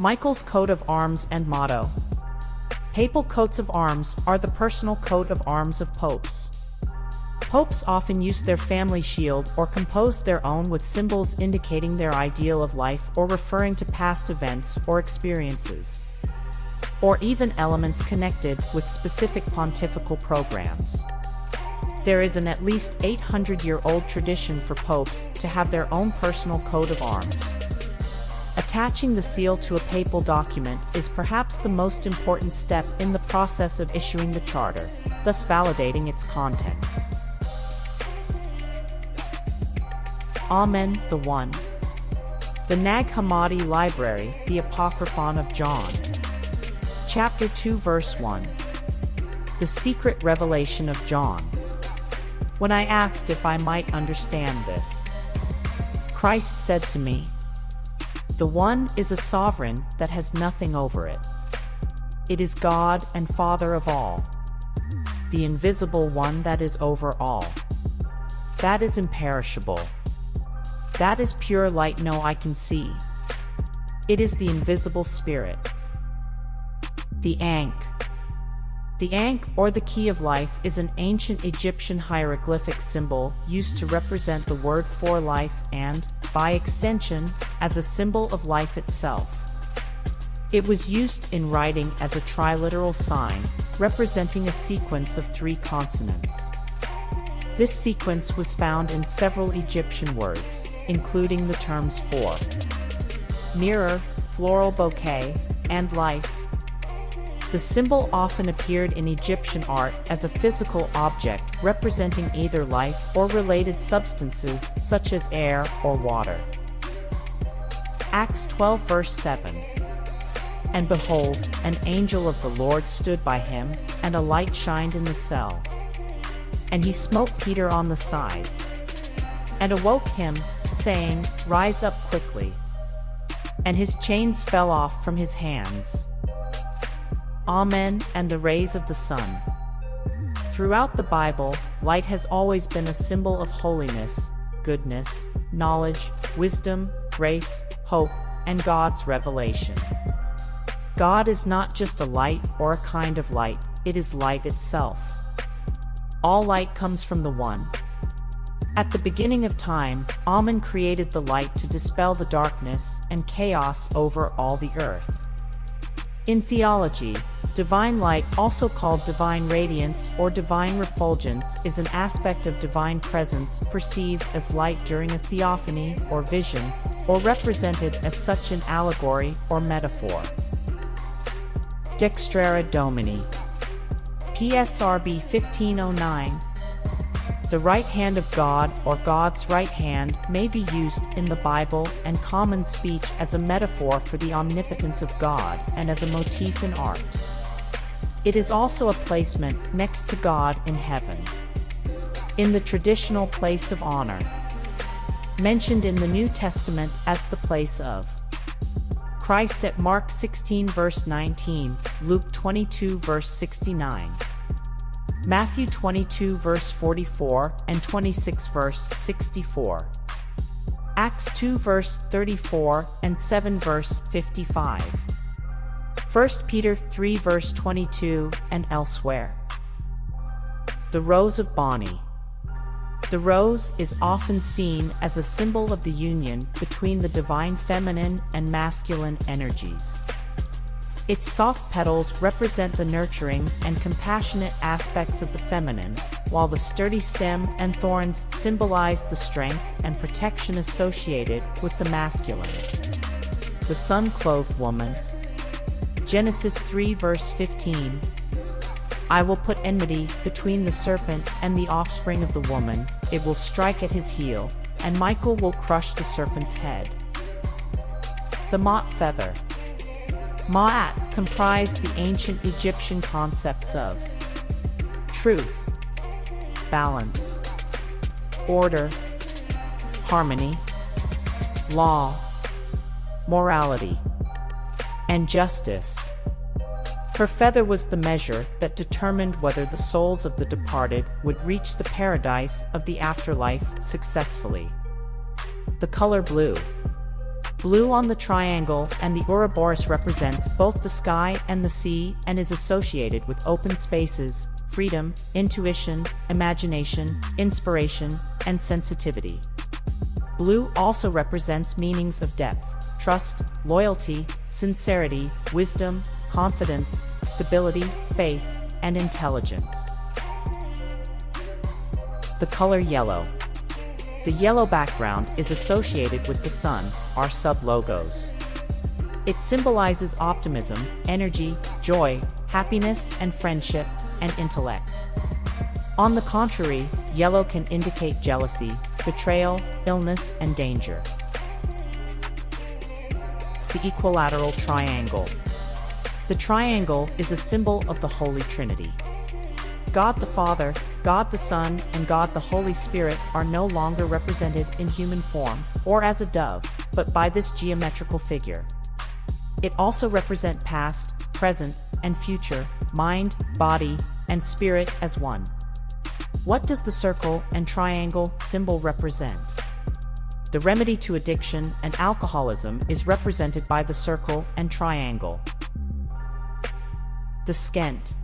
Michael's coat of arms and motto. Papal coats of arms are the personal coat of arms of popes. Popes often use their family shield or compose their own with symbols indicating their ideal of life or referring to past events or experiences, or even elements connected with specific pontifical programs. There is an at least 800 year old tradition for popes to have their own personal coat of arms. Attaching the seal to a papal document is perhaps the most important step in the process of issuing the charter, thus validating its contents. Amen, the One. The Nag Hammadi Library, the Apocryphon of John. Chapter 2, Verse 1. The Secret Revelation of John. When I asked if I might understand this, Christ said to me, the one is a sovereign that has nothing over it. It is God and Father of all, the invisible one that is over all. That is imperishable. That is pure light no eye can see. It is the invisible spirit. The Ankh. The Ankh, or the Key of Life, is an ancient Egyptian hieroglyphic symbol used to represent the word for life and, by extension, as a symbol of life itself. It was used in writing as a triliteral sign, representing a sequence of three consonants. This sequence was found in several Egyptian words, including the terms for mirror, floral bouquet, and life. The symbol often appeared in Egyptian art as a physical object representing either life or related substances such as air or water. Acts 12 verse 7 And behold, an angel of the Lord stood by him, and a light shined in the cell. And he smote Peter on the side, and awoke him, saying, Rise up quickly. And his chains fell off from his hands. Amen, and the rays of the sun. Throughout the Bible, light has always been a symbol of holiness, goodness, knowledge, wisdom, grace, hope, and God's revelation. God is not just a light or a kind of light, it is light itself. All light comes from the One. At the beginning of time, Amen created the light to dispel the darkness and chaos over all the earth. In theology, Divine light, also called divine radiance or divine refulgence, is an aspect of divine presence perceived as light during a theophany or vision, or represented as such an allegory or metaphor. Dextra Domini PSRB 1509 The right hand of God or God's right hand may be used in the Bible and common speech as a metaphor for the omnipotence of God and as a motif in art. It is also a placement next to God in heaven, in the traditional place of honor, mentioned in the New Testament as the place of Christ at Mark 16 verse 19, Luke 22 verse 69, Matthew 22 verse 44 and 26 verse 64, Acts 2 verse 34 and 7 verse 55. 1 Peter 3 verse 22 and elsewhere. The Rose of Bonnie The rose is often seen as a symbol of the union between the divine feminine and masculine energies. Its soft petals represent the nurturing and compassionate aspects of the feminine, while the sturdy stem and thorns symbolize the strength and protection associated with the masculine. The sun-clothed woman, Genesis 3 verse 15. I will put enmity between the serpent and the offspring of the woman, it will strike at his heel, and Michael will crush the serpent's head. The Ma'at feather. Ma'at comprised the ancient Egyptian concepts of truth, balance, order, harmony, law, morality and justice. Her feather was the measure that determined whether the souls of the departed would reach the paradise of the afterlife successfully. The color blue. Blue on the triangle and the Ouroboros represents both the sky and the sea and is associated with open spaces, freedom, intuition, imagination, inspiration, and sensitivity. Blue also represents meanings of depth, trust, loyalty, sincerity, wisdom, confidence, stability, faith, and intelligence. The color yellow. The yellow background is associated with the sun, our sub-logos. It symbolizes optimism, energy, joy, happiness, and friendship, and intellect. On the contrary, yellow can indicate jealousy, betrayal, illness, and danger. The equilateral triangle. The triangle is a symbol of the Holy Trinity. God the Father, God the Son, and God the Holy Spirit are no longer represented in human form or as a dove, but by this geometrical figure. It also represent past, present, and future, mind, body, and spirit as one. What does the circle and triangle symbol represent? The remedy to addiction and alcoholism is represented by the circle and triangle. The pschent.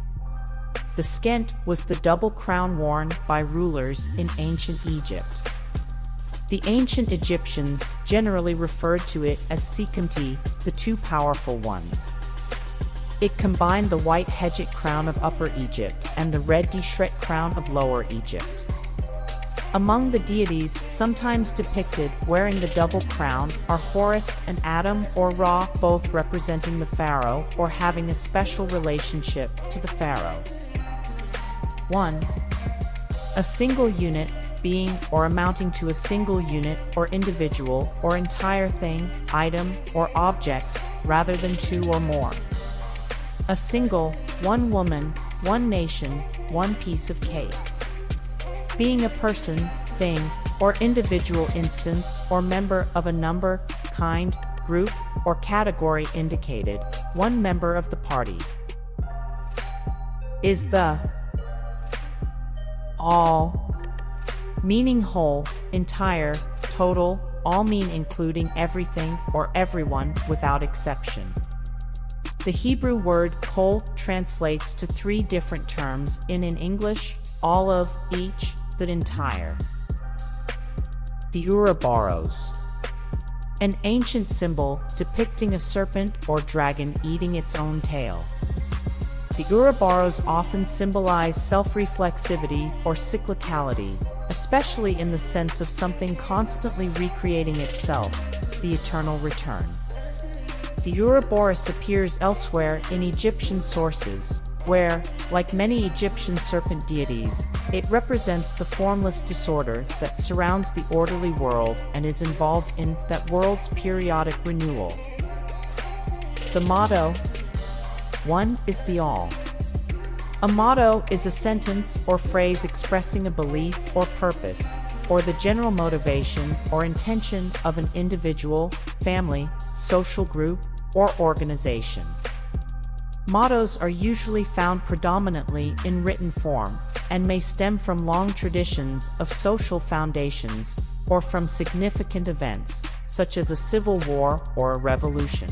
The pschent was the double crown worn by rulers in ancient Egypt. The ancient Egyptians generally referred to it as Sekhemti, the two powerful ones. It combined the white Hedjet crown of Upper Egypt and the red Deshret crown of Lower Egypt. Among the deities sometimes depicted wearing the double crown are Horus and Atum or Ra, both representing the pharaoh or having a special relationship to the pharaoh. 1. A single unit being or amounting to a single unit or individual or entire thing, item, or object rather than two or more. A single, one woman, one nation, one piece of cake. Being a person, thing, or individual instance or member of a number, kind, group, or category indicated, one member of the party. Is the all meaning whole, entire, total, all mean including everything or everyone without exception. The Hebrew word kol translates to three different terms in in English, all of, each, the entire. The Ouroboros. An ancient symbol depicting a serpent or dragon eating its own tail. The Ouroboros often symbolize self-reflexivity or cyclicality, especially in the sense of something constantly recreating itself, the eternal return. The Ouroboros appears elsewhere in Egyptian sources, where, like many Egyptian serpent deities, it represents the formless disorder that surrounds the orderly world and is involved in that world's periodic renewal. The motto, One is the All. A motto is a sentence or phrase expressing a belief or purpose, or the general motivation or intention of an individual, family, social group, or organization. Mottos are usually found predominantly in written form and may stem from long traditions of social foundations or from significant events, such as a civil war or a revolution.